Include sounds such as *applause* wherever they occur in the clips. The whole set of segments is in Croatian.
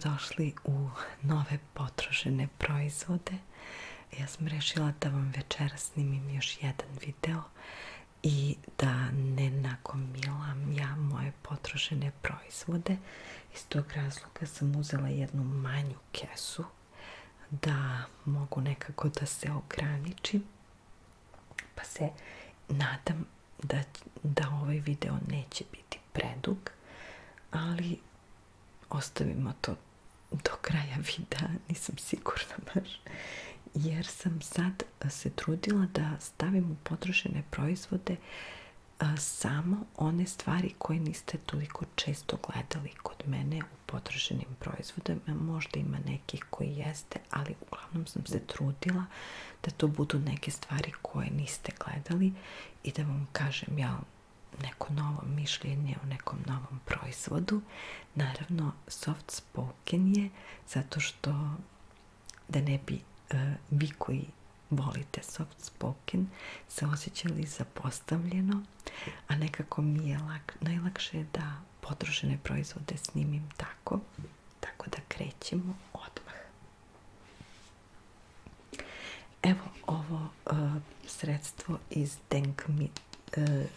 dobrodošli u nove potrošene proizvode. Ja sam rešila da vam večera snimim još jedan video i da ne nakomilam ja moje potrošene proizvode. Iz tog razloga sam uzela jednu manju kesu da mogu nekako da se ograničim. Pa se nadam da, da ovaj video neće biti predug, ali ostavimo to do kraja videa, nisam sigurna baš, jer sam sad se trudila da stavim u potrošene proizvode samo one stvari koje niste toliko često gledali kod mene u potrošenim proizvodima. Možda ima nekih koji jeste, ali uglavnom sam se trudila da to budu neke stvari koje niste gledali i da vam kažem ja neko novo mišljenje o nekom novom proizvodu. Naravno, soft spoken je zato što da ne bi e, vi koji volite soft spoken se osjećali zapostavljeno, a nekako mi je najlakše da potrošene proizvode snimim tako, tako da krećemo odmah. Evo ovo e, sredstvo iz uh,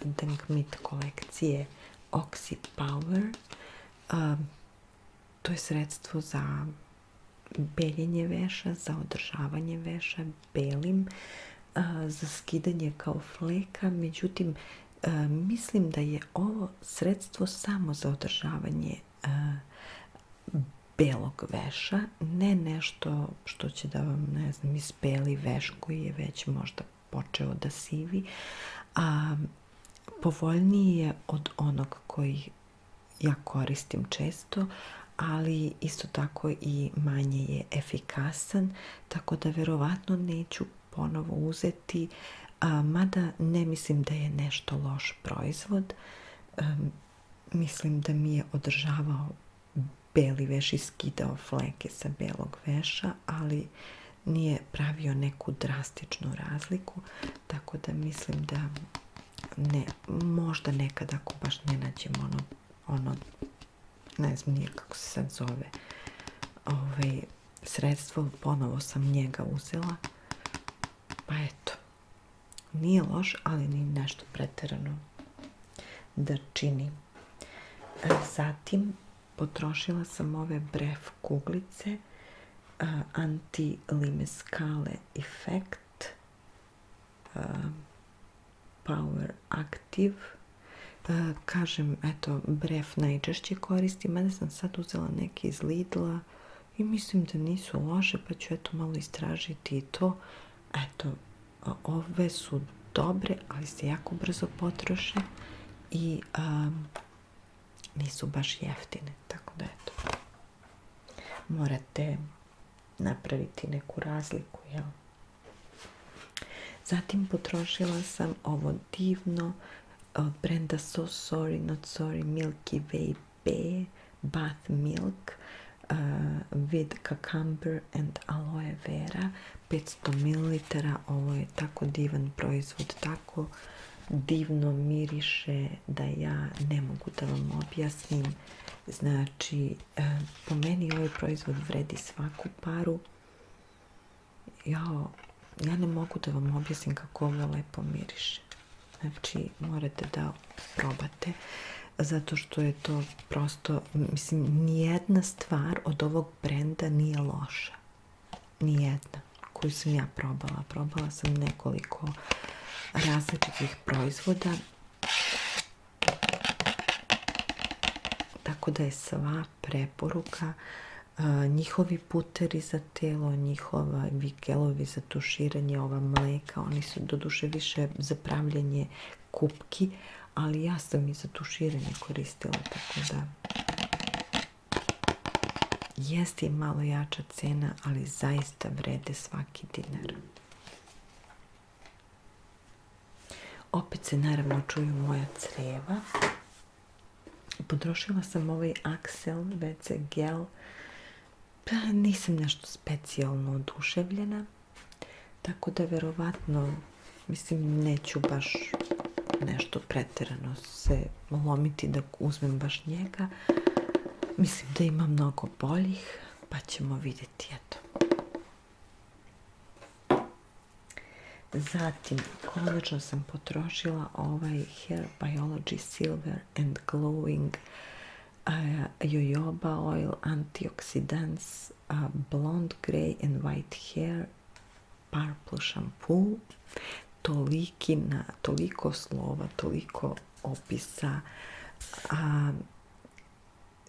Denkmit kolekcije Oxy Power. to je sredstvo za beljenje veša, za održavanje veša belim, za skidanje kao fleka, međutim mislim da je ovo sredstvo samo za održavanje belog veša, ne nešto što će da vam, ne znam, ispeli veš koji je već možda počeo da sivi, a povoljniji je od onog koji ja koristim često, ali isto tako i manje je efikasan, tako da verovatno neću ponovo uzeti, a, mada ne mislim da je nešto loš proizvod. mislim da mi je održavao beli veš i skidao fleke sa belog veša, ali nije pravio neku drastičnu razliku, tako da mislim da ne, možda nekad ako baš ne nađem ono, ono ne znam nije kako se sad zove ovaj, sredstvo, ponovo sam njega uzela, pa eto, nije loš, ali ni nešto preterano da čini. E, zatim potrošila sam ove bref kuglice, anti-limeskale effect power active kažem, eto, bref najčešće koristim, mada sam sad uzela neke iz Lidla i mislim da nisu loše, pa ću eto malo istražiti i to. Eto, ove su dobre, ali se jako brzo potroše i nisu baš jeftine, tako da eto, morate napraviti neku razliku, jel? Zatim potrošila sam ovo divno od brenda So Sorry Not Sorry Milky Way B Bath Milk uh, with cucumber and aloe vera 500 ml ovo je tako divan proizvod tako divno miriše da ja ne mogu da vam objasnim Znači, e, po meni ovaj proizvod vredi svaku paru. Ja, ne mogu da vam objasnim kako ovo lepo miriše. Znači, morate da probate. Zato što je to prosto, mislim, nijedna stvar od ovog brenda nije loša. Nijedna koju sam ja probala. Probala sam nekoliko različitih proizvoda tako da je sva preporuka njihovi puteri za telo, njihova gelovi za tuširanje, ova mleka, oni su doduše više za pravljanje kupki, ali ja sam i za tuširanje koristila, tako da jeste je malo jača cena, ali zaista vrede svaki dinar. Opet se naravno čuju moja creva. Potrošila sam ovaj Axel WC gel. Pa nisam nešto specijalno oduševljena. Tako da verovatno, mislim, neću baš nešto preterano se lomiti da uzmem baš njega. mislim da ima mnogo boljih, pa ćemo vidjeti, eto. Zatim, konačno sam potrošila ovaj Hair Biology Silver and Glowing jojoba oil antioxidants blonde grey and white hair purple shampoo. Toliki na toliko slova toliko opisa. A,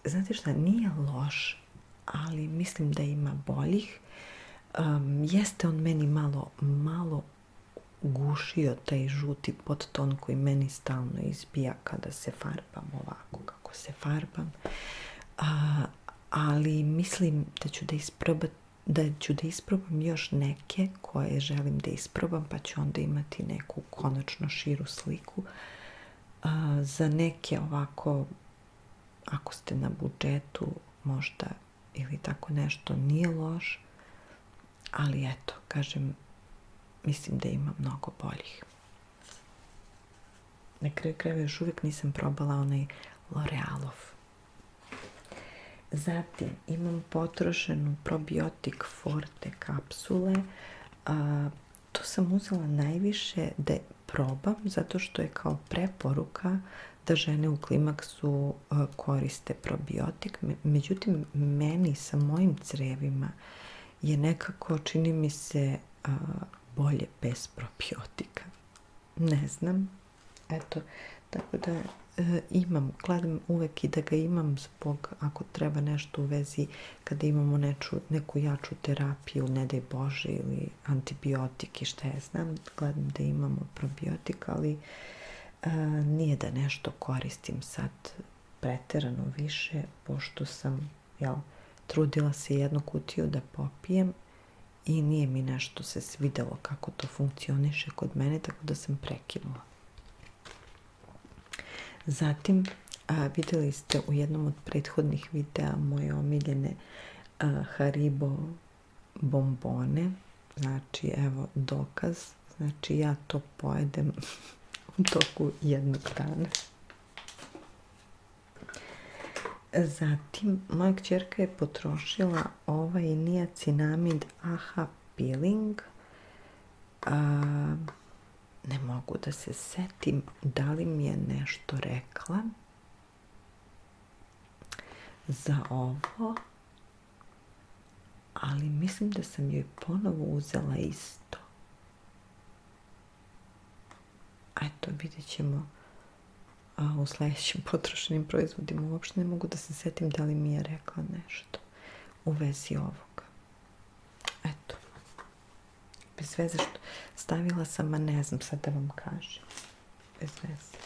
znate šta nije loš ali mislim da ima boljih. Um, jeste on meni malo malo gušio taj žuti podton koji meni stalno izbija kada se farbam ovako kako se farbam. A, ali mislim da ću da isprobam da ću da isprobam još neke koje želim da isprobam pa ću onda imati neku konačno širu sliku. A, za neke ovako ako ste na budžetu možda ili tako nešto nije loš ali eto kažem mislim da ima mnogo boljih. Na kraju krajeva još uvijek nisam probala onaj L'Orealov. Zatim imam potrošenu probiotik Forte kapsule. To sam uzela najviše da probam zato što je kao preporuka da žene u klimaksu koriste probiotik. Međutim, meni sa mojim crevima je nekako, čini mi se, bolje bez probiotika. Ne znam. Eto, tako da e, imam, gledam uvek i da ga imam zbog ako treba nešto u vezi kada imamo neču, neku jaču terapiju, ne daj Bože, ili antibiotik i šta ja znam, gledam da imamo probiotik, ali e, nije da nešto koristim sad preterano više, pošto sam, jel, trudila se jednu kutiju da popijem i nije mi nešto se svidelo kako to funkcioniše kod mene, tako da sam prekinula. Zatim, vidjeli ste u jednom od prethodnih videa moje omiljene Haribo bombone. Znači, evo dokaz. Znači, ja to pojedem *laughs* u toku jednog dana. Zatim, moja kćerka je potrošila ovaj niacinamid AHA peeling. A, ne mogu da se setim da li mi je nešto rekla za ovo, ali mislim da sam joj ponovo uzela isto. Eto, vidjet ćemo a u sljedećim *laughs* potrošenim proizvodima uopšte ne mogu da se setim da li mi je rekla nešto u vezi ovoga. Eto. Bez veze što stavila sam, a ne znam sad da vam kažem. Bez veze.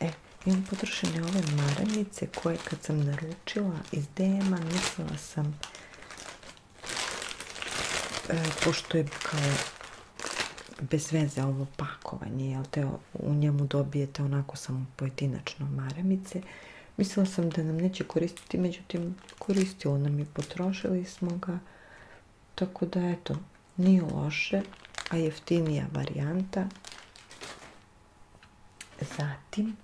E, imam potrošene ove maramice koje kad sam naručila iz DM-a mislila sam e, pošto je kao bez veze ovo pakovanje, jel te u njemu dobijete onako samo pojedinačno maramice. Mislila sam da nam neće koristiti, međutim koristilo nam je, potrošili smo ga, tako da eto, nije loše, a jeftinija varijanta. Zatim,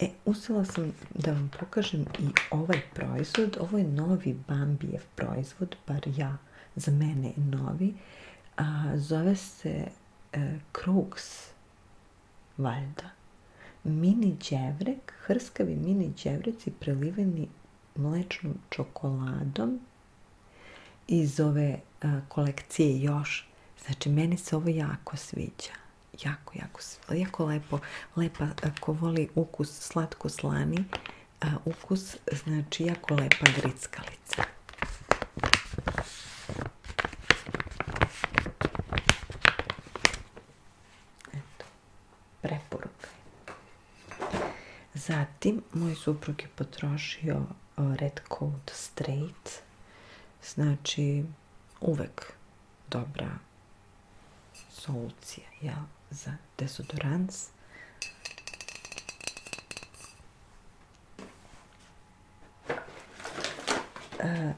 e, uzela sam da vam pokažem i ovaj proizvod, ovo je novi Bambijev proizvod, bar ja, za mene je novi, zove se Kruks, valjda. Mini đevrek, hrskavi mini đevreci preliveni mlečnom čokoladom iz ove a, kolekcije još. Znači, meni se ovo jako sviđa. Jako, jako, jako lepo. Lepa, ako voli ukus slatko-slani, ukus, znači, jako lepa grickalica. Zatim, moj suprug je potrošio Red Coat Straight, znači uvek dobra solucija ja, za desodorans. E,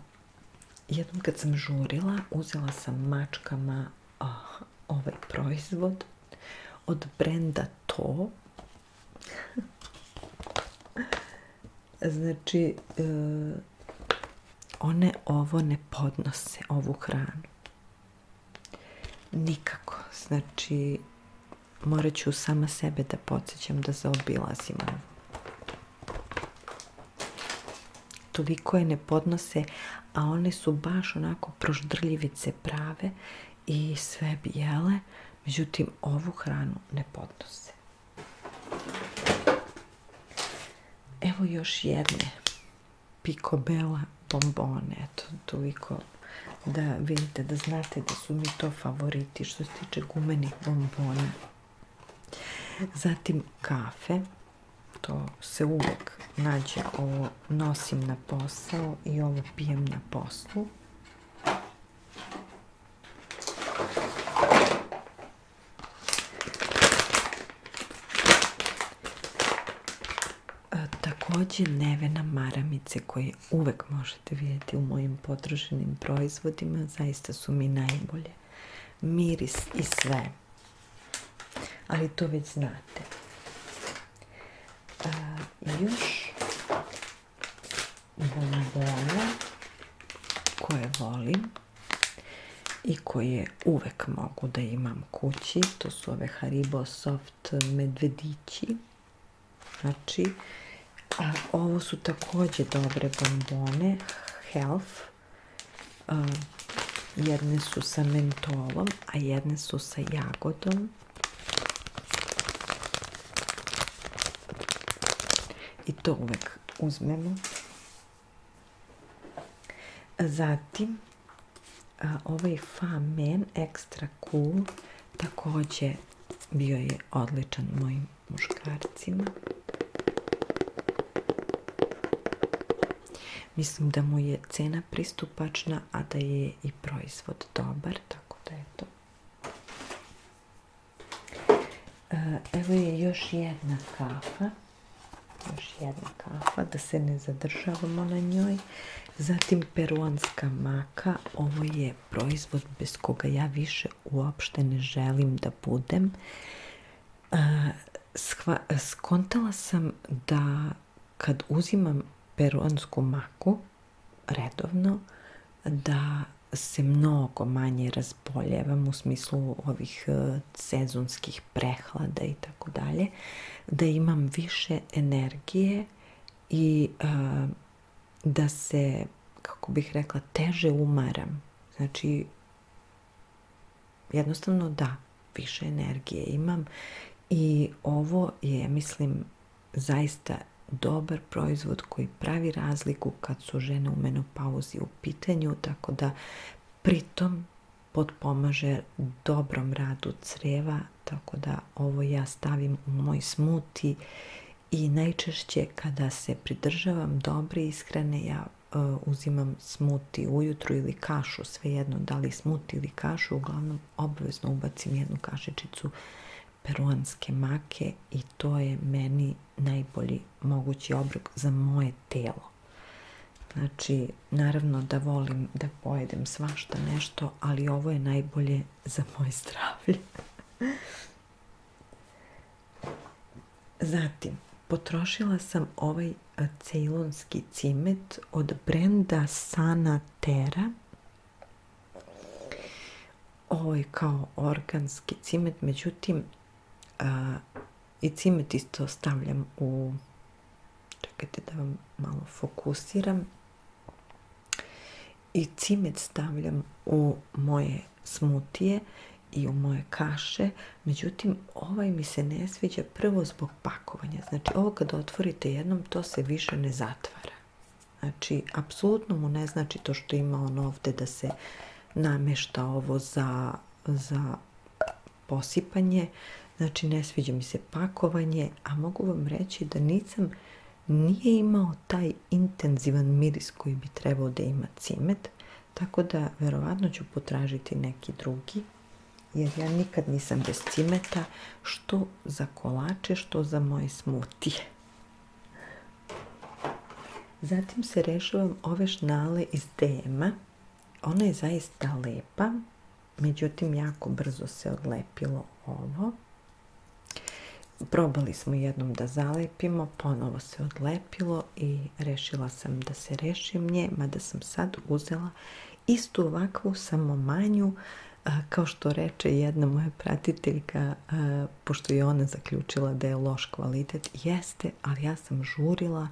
jednom kad sam žurila, uzela sam mačkama oh, ovaj proizvod od brenda To. Znači, e, one ovo ne podnose, ovu hranu. Nikako. Znači, morat ću sama sebe da podsjećam da zaobilazim ovo. Toliko je ne podnose, a one su baš onako proždrljivice prave i sve bi jele, međutim ovu hranu ne podnose. Evo još jedne picobella bombone, eto toliko da vidite, da znate da su mi to favoriti što se tiče gumenih bombona. Zatim kafe, to se uvek nađe, ovo nosim na posao i ovo pijem na poslu. Također nevena maramice koje uvek možete vidjeti u mojim potrošenim proizvodima zaista su mi najbolje. Miris i sve. Ali to već znate. Još bombona koje volim i koje uvek mogu da imam kući to su ove Haribo Soft medvedići. Znači ovo su također dobre bombone Health. Jedne su sa mentolom a jedne su sa jagodom. I to uvek uzmemo. Zatim ovaj Famen Extra Cool također bio je odličan mojim muškarcima Mislim da mu je cena pristupačna, a da je i proizvod dobar, tako da je to. E, evo je još jedna kafa. Još jedna kafa, da se ne zadržavamo na njoj. Zatim peruanska maka. Ovo je proizvod bez koga ja više uopšte ne želim da budem. E, skontala sam da kad uzimam peruansku maku redovno da se mnogo manje razboljevam u smislu ovih e, sezonskih prehlada i tako dalje, da imam više energije i e, da se, kako bih rekla, teže umaram. Znači, jednostavno da, više energije imam i ovo je, mislim, zaista dobar proizvod koji pravi razliku kad su žene u menopauzi u pitanju, tako da pritom potpomaže dobrom radu creva, tako da ovo ja stavim u moj smuti i najčešće kada se pridržavam dobre ishrane ja e, uzimam smuti ujutru ili kašu, svejedno da li smuti ili kašu, uglavnom obavezno ubacim jednu kašičicu peruanske make i to je meni najbolji mogući obrok za moje telo. Znači, naravno da volim da pojedem svašta nešto, ali ovo je najbolje za moje *laughs* zdravlje. Zatim, potrošila sam ovaj cejlonski cimet od brenda Sana Terra. Ovo je kao organski cimet, međutim, i cimet isto stavljam u čekajte da vam malo fokusiram i cimet stavljam u moje smutije i u moje kaše, međutim ovaj mi se ne sviđa prvo zbog pakovanja. Znači ovo kad otvorite jednom to se više ne zatvara. Znači apsolutno mu ne znači to što ima on ovdje da se namešta ovo za, za posipanje. Znači ne sviđa mi se pakovanje, a mogu vam reći da nisam nije imao taj intenzivan miris koji bi trebao da ima cimet, tako da verovatno ću potražiti neki drugi, jer ja nikad nisam bez cimeta, što za kolače, što za moje smutije. Zatim se rešavam ove šnale iz DM-a. Ona je zaista lepa, međutim jako brzo se odlepilo ovo probali smo jednom da zalepimo, ponovo se odlepilo i rešila sam da se rešim nje, mada sam sad uzela istu ovakvu, samo manju, kao što reče jedna moja pratiteljka, pošto je ona zaključila da je loš kvalitet, jeste, ali ja sam žurila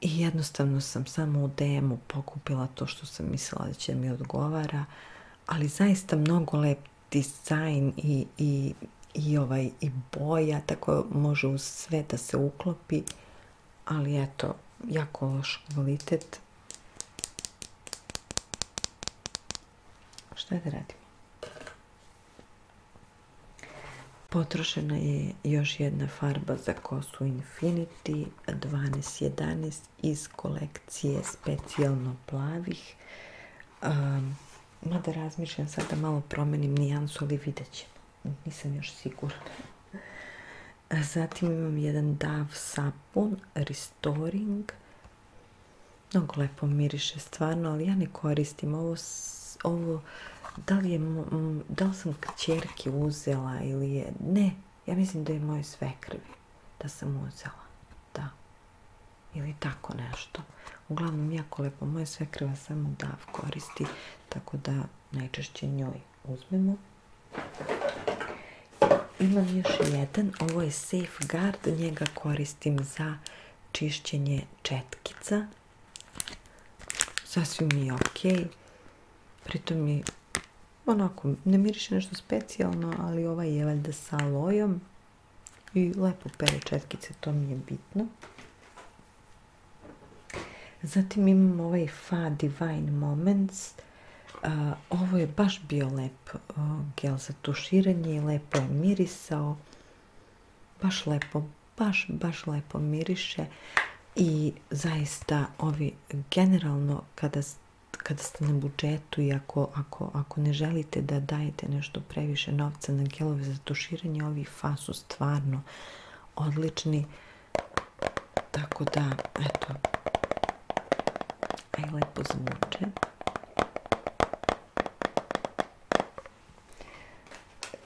i jednostavno sam samo u DM-u pokupila to što sam mislila da će mi odgovara, ali zaista mnogo lep dizajn i, i, i, ovaj, i boja, tako može uz sve da se uklopi, ali eto, jako loš kvalitet. Šta da radim? Potrošena je još jedna farba za kosu Infinity 1211 iz kolekcije specijalno plavih. Um, mada razmišljam sad da malo promenim nijansu, ali vidjet ćemo. Nisam još sigurna. Zatim imam jedan DAV sapun Restoring. Mnogo lepo miriše stvarno, ali ja ne koristim ovo, da li, je, da sam kćerke uzela ili je, ne, ja mislim da je moje svekrvi da sam uzela, da, ili tako nešto. Uglavnom, jako lepo, moje svekrva samo dav koristi, tako da najčešće njoj uzmemo. Imam još jedan, ovo je Safeguard, njega koristim za čišćenje četkica. Sasvim mi je ok, pritom mi onako, ne miriše nešto specijalno, ali ovaj je valjda sa alojom i lepo pere četkice, to mi je bitno. Zatim imam ovaj Fa Divine Moments. Ovo je baš bio lep gel za tuširanje i lepo je mirisao. Baš lepo, baš, baš lepo miriše i zaista ovi generalno kada kada ste na budžetu i ako, ako, ako ne želite da dajete nešto previše novca na gelove za tuširanje, ovi fa su stvarno odlični. Tako da, eto, aj lepo zvuče.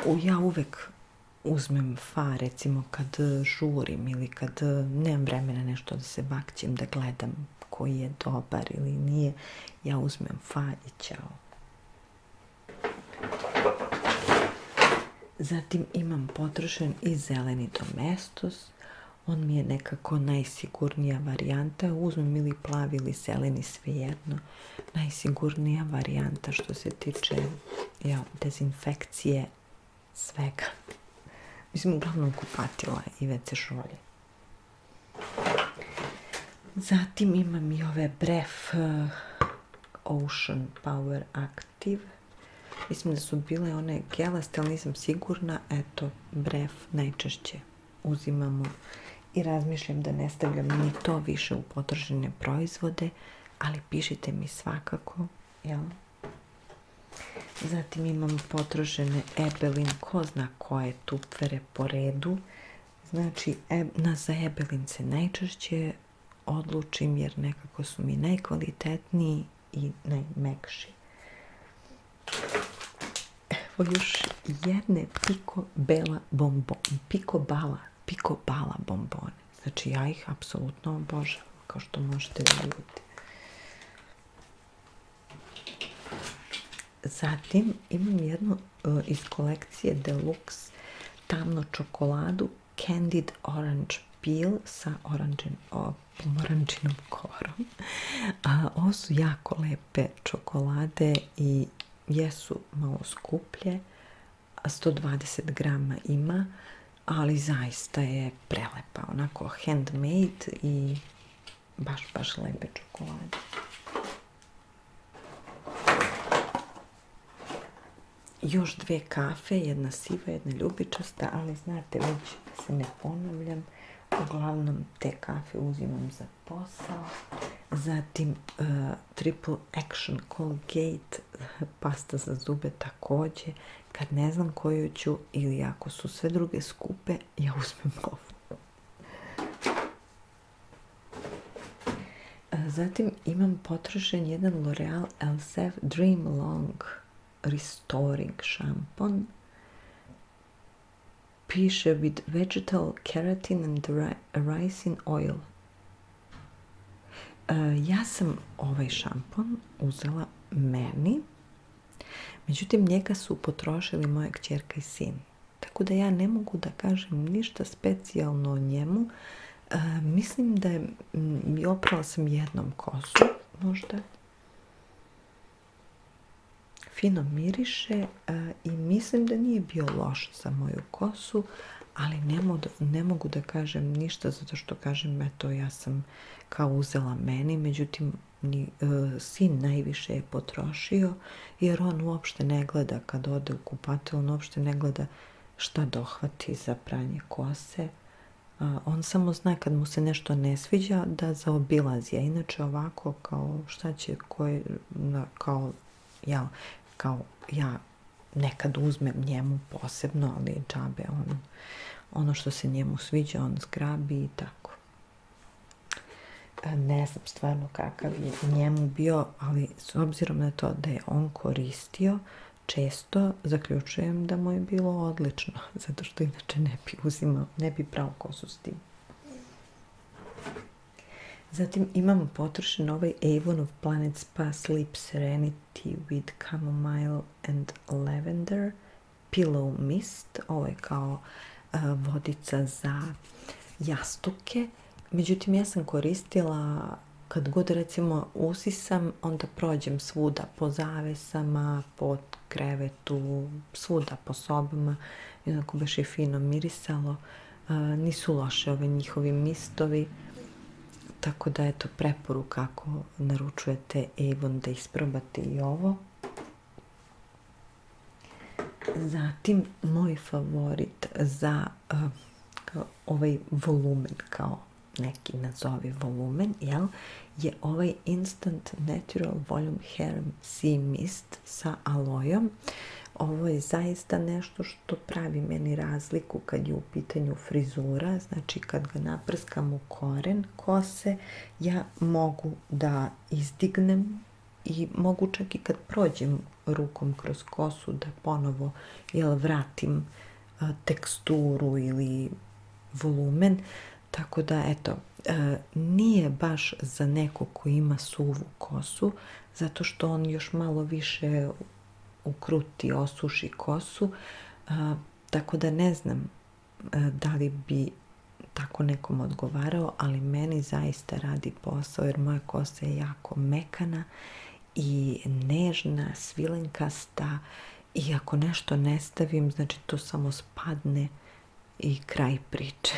Ja uvek uzmem fa, recimo kad žurim ili kad nemam vremena nešto da se bakćem, da gledam koji je dobar ili nije, ja uzmem fa i ćao. Zatim imam potrošen i zeleni domestos. On mi je nekako najsigurnija varijanta. Uzmem ili plavi ili zeleni, svejedno. Najsigurnija varijanta što se tiče ja, dezinfekcije svega. Mislim, uglavnom kupatila i WC šolje. Zatim imam i ove Bref uh, Ocean Power Active. Mislim da su bile one gelaste, ali nisam sigurna. Eto, Bref najčešće uzimamo i razmišljam da ne stavljam ni to više u potrošene proizvode, ali pišite mi svakako, jel? Zatim imam potrošene Ebelin, ko zna koje tupvere po redu. Znači, na za Ebelin se najčešće odlučim jer nekako su mi najkvalitetniji i najmekši. Evo još jedne piko bela bombon, piko bala, piko bala bombone. Znači ja ih apsolutno obožavam, kao što možete vidjeti. Zatim imam jednu e, iz kolekcije Deluxe tamnu čokoladu Candied Orange Peel sa oranđen, korom. Ovo su jako lepe čokolade i jesu malo skuplje. 120 grama ima, ali zaista je prelepa. Onako handmade i baš, baš lepe čokolade. Još dve kafe, jedna siva, jedna ljubičasta, ali znate, već se ne ponavljam. Uglavnom te kafe uzimam za posao. Zatim uh, Triple Action Colgate pasta za zube također. Kad ne znam koju ću ili ako su sve druge skupe, ja uzmem ovu. Uh, zatim imam potrošen jedan L'Oreal Elseve Dream Long Restoring šampon piše with vegetal keratin and ricin oil. E, ja sam ovaj šampon uzela meni, međutim njega su potrošili moja kćerka i sin. Tako da ja ne mogu da kažem ništa specijalno o njemu. E, mislim da je, oprala sam jednom kosu, možda. Fino miriše e, i mislim da nije bio loš za moju kosu, ali ne mogu, da kažem ništa zato što kažem, eto, ja sam kao uzela meni, međutim, e, sin najviše je potrošio, jer on uopšte ne gleda kad ode u kupate, on uopšte ne gleda šta dohvati za pranje kose. on samo zna kad mu se nešto ne sviđa da zaobilazi, a inače ovako kao šta će, kao, ja, kao ja nekad uzmem njemu posebno, ali džabe on, ono što se njemu sviđa on zgrabi i tako. Ne znam stvarno kakav je njemu bio, ali s obzirom na to da je on koristio, često zaključujem da mu je bilo odlično, *laughs* zato što inače ne bi uzimao, ne bi pravo kosu s tim. Zatim imamo potrošen ovaj Avon of Planet Spa Sleep Serenity with Chamomile and Lavender Pillow Mist. Ovo je kao e, vodica za jastuke. Međutim, ja sam koristila kad god recimo usisam, onda prođem svuda po zavesama, po krevetu, svuda po sobama. I onako baš je fino mirisalo. E, nisu loše ove njihovi mistovi. Tako da eto preporuka ako naručujete Avon da isprobate i ovo. Zatim moj favorit za eh, ovaj volumen kao neki nazovi volumen, jel, je ovaj Instant Natural Volume Hair Sea Mist sa alojom. Ovo je zaista nešto što pravi meni razliku kad je u pitanju frizura, znači kad ga naprskam u koren kose, ja mogu da izdignem i mogu čak i kad prođem rukom kroz kosu da ponovo jel, vratim teksturu ili volumen, tako da eto, nije baš za neko ko ima suvu kosu, zato što on još malo više ukruti, osuši kosu, tako da ne znam da li bi tako nekom odgovarao, ali meni zaista radi posao jer moja kosa je jako mekana i nežna, svilenkasta i ako nešto ne stavim, znači to samo spadne i kraj priče.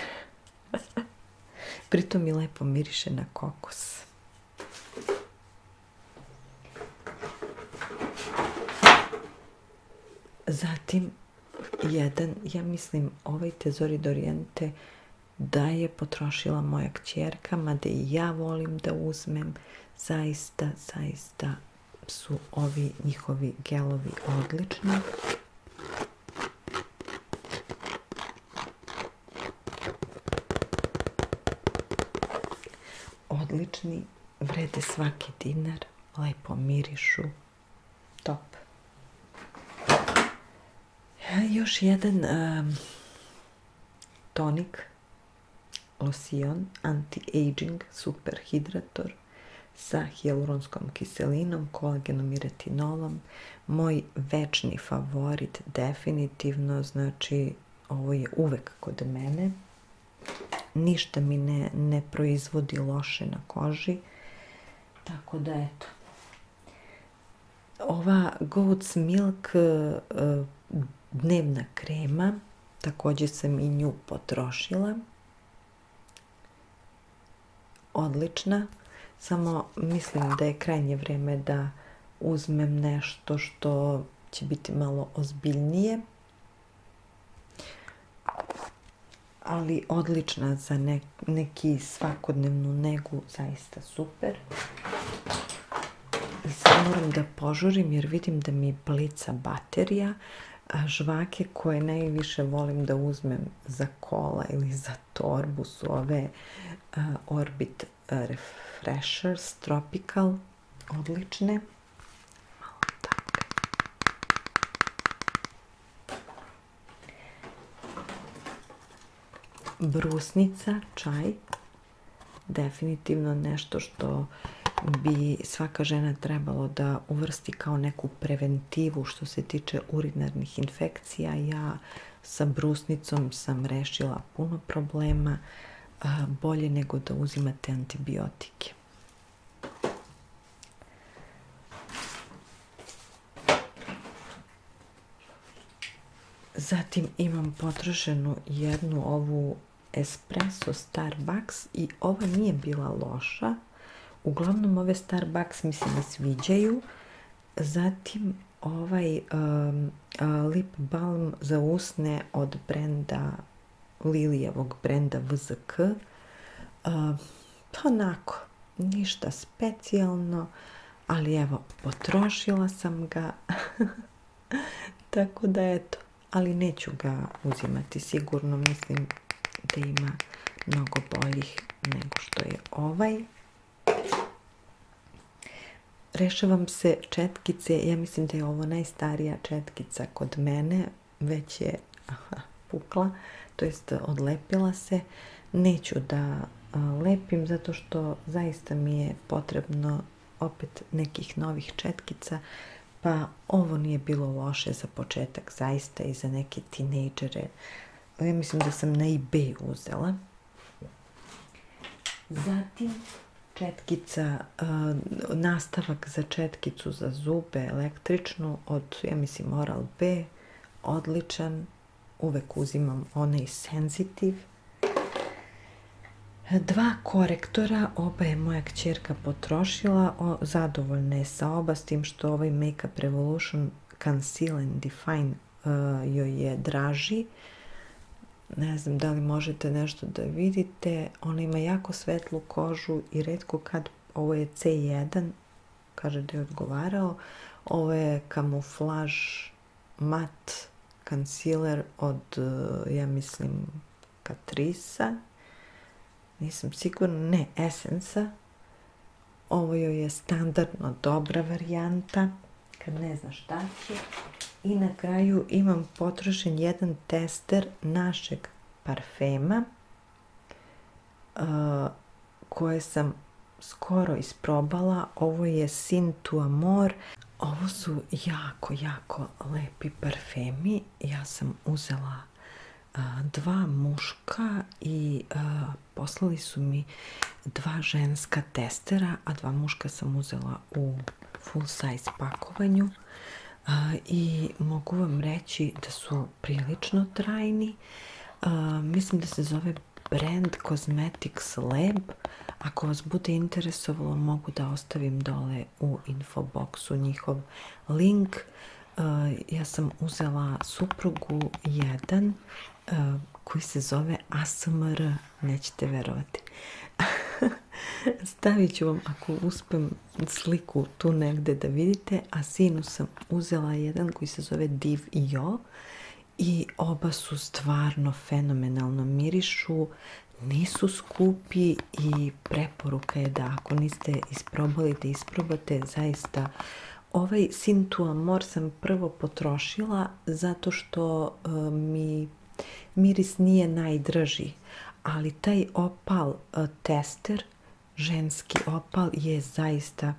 *laughs* Pritom mi lepo miriše na kokos. Zatim, jedan, ja mislim, ovaj Tezori d'Oriente da je potrošila moja kćerka, mada i ja volim da uzmem. Zaista, zaista su ovi njihovi gelovi odlični. Odlični, vrede svaki dinar, lepo mirišu, Još jedan tonik, losion, anti-aging, super hidrator sa hialuronskom kiselinom, kolagenom i retinolom. Moj večni favorit, definitivno, znači ovo je uvek kod mene. Ništa mi ne, ne proizvodi loše na koži. Tako da eto. Ova Goat's Milk dnevna krema, također sam i nju potrošila. Odlična, samo mislim da je krajnje vrijeme da uzmem nešto što će biti malo ozbiljnije. Ali odlična za neki svakodnevnu negu, zaista super. I sad moram da požurim jer vidim da mi blica baterija, žvake koje najviše volim da uzmem za kola ili za torbu su ove Orbit Refreshers Tropical, odlične. brusnica, čaj. Definitivno nešto što bi svaka žena trebalo da uvrsti kao neku preventivu što se tiče urinarnih infekcija. Ja sa brusnicom sam rešila puno problema, bolje nego da uzimate antibiotike. Zatim imam potrošenu jednu ovu espresso Starbucks i ova nije bila loša. Uglavnom ove Starbucks mi se ne sviđaju. Zatim ovaj um, lip balm za usne od brenda Lilijevog brenda VZK. Uh, pa onako, ništa specijalno, ali evo, potrošila sam ga. *laughs* Tako da eto, ali neću ga uzimati sigurno, mislim da ima mnogo boljih nego što je ovaj. Rešavam se četkice, ja mislim da je ovo najstarija četkica kod mene, već je pukla, to jest odlepila se. Neću da lepim zato što zaista mi je potrebno opet nekih novih četkica pa ovo nije bilo loše za početak, zaista i za neke tinejdžere. Ja mislim da sam na eBay uzela. Zatim četkica, nastavak za četkicu za zube električnu od, ja mislim, Oral B, odličan. Uvek uzimam onaj sensitive dva korektora, oba je moja kćerka potrošila, zadovoljna je sa oba, s tim što ovaj Makeup Revolution Conceal and Define uh, joj je draži. Ne znam da li možete nešto da vidite, ona ima jako svetlu kožu i redko kad, ovo je C1, kaže da je odgovarao, ovo je kamuflaž mat concealer od, uh, ja mislim, Catrice nisam sigurna, ne esensa. Ovo joj je standardno dobra varijanta, kad ne zna šta će. I na kraju imam potrošen jedan tester našeg parfema koje sam skoro isprobala. Ovo je Sin to Amor. Ovo su jako, jako lepi parfemi. Ja sam uzela dva muška i poslali su mi dva ženska testera, a dva muška sam uzela u full size pakovanju i mogu vam reći da su prilično trajni. Mislim da se zove brand Cosmetics Lab. Ako vas bude interesovalo, mogu da ostavim dole u infoboxu njihov link. Ja sam uzela suprugu jedan koji se zove ASMR, nećete verovati. *laughs* Stavit ću vam ako uspem sliku tu negde da vidite, a sinu sam uzela jedan koji se zove Div Jo i oba su stvarno fenomenalno mirišu, nisu skupi i preporuka je da ako niste isprobali da isprobate zaista ovaj Sintu Amor sam prvo potrošila zato što uh, mi miris nije najdraži, ali taj opal uh, tester, ženski opal, je zaista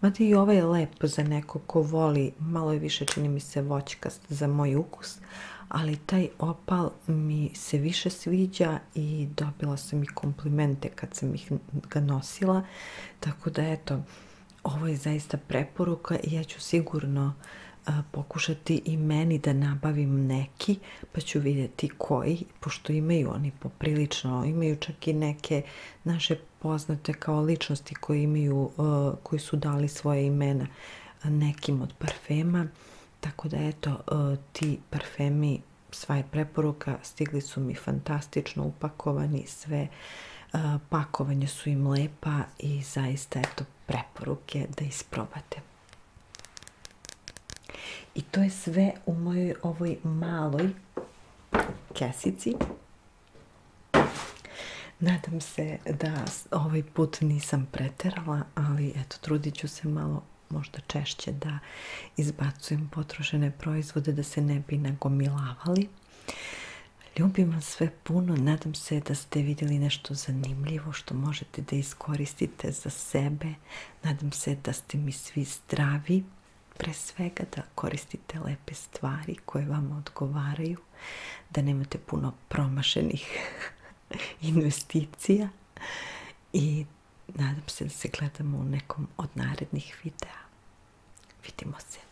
Mada i ovaj je lep za neko ko voli, malo je više čini mi se voćkast za moj ukus, ali taj opal mi se više sviđa i dobila sam i komplimente kad sam ih ga nosila, tako da eto, ovo je zaista preporuka i ja ću sigurno pokušati i meni da nabavim neki, pa ću vidjeti koji, pošto imaju oni poprilično, imaju čak i neke naše poznate kao ličnosti koji imaju, koji su dali svoje imena nekim od parfema, tako da eto, ti parfemi, sva je preporuka, stigli su mi fantastično upakovani, sve pakovanje su im lepa i zaista eto preporuke da isprobate. I to je sve u mojoj ovoj maloj kesici. Nadam se da ovaj put nisam preterala, ali eto, trudit ću se malo možda češće da izbacujem potrošene proizvode da se ne bi nagomilavali. Ljubim vas sve puno, nadam se da ste vidjeli nešto zanimljivo što možete da iskoristite za sebe. Nadam se da ste mi svi zdravi, pre svega da koristite lepe stvari koje vam odgovaraju, da nemate puno promašenih *laughs* investicija i nadam se da se gledamo u nekom od narednih videa. Vidimo se.